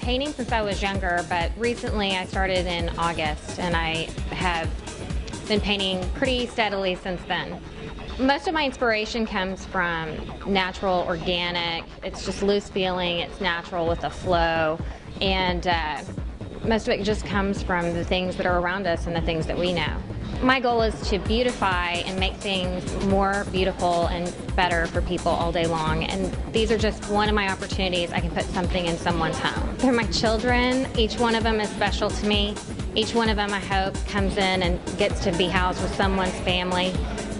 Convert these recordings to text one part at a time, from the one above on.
painting since I was younger, but recently I started in August and I have been painting pretty steadily since then. Most of my inspiration comes from natural, organic. It's just loose feeling, it's natural with a flow, and uh, most of it just comes from the things that are around us and the things that we know. My goal is to beautify and make things more beautiful and better for people all day long. And these are just one of my opportunities I can put something in someone's home. They're my children. Each one of them is special to me. Each one of them, I hope, comes in and gets to be housed with someone's family.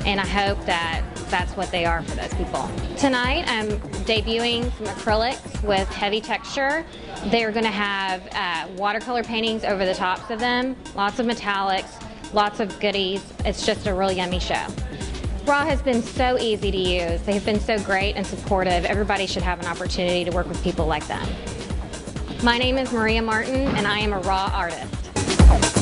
And I hope that that's what they are for those people. Tonight, I'm debuting some acrylics with heavy texture. They're going to have uh, watercolor paintings over the tops of them, lots of metallics, lots of goodies. It's just a real yummy show. Raw has been so easy to use. They've been so great and supportive. Everybody should have an opportunity to work with people like them. My name is Maria Martin, and I am a Raw artist.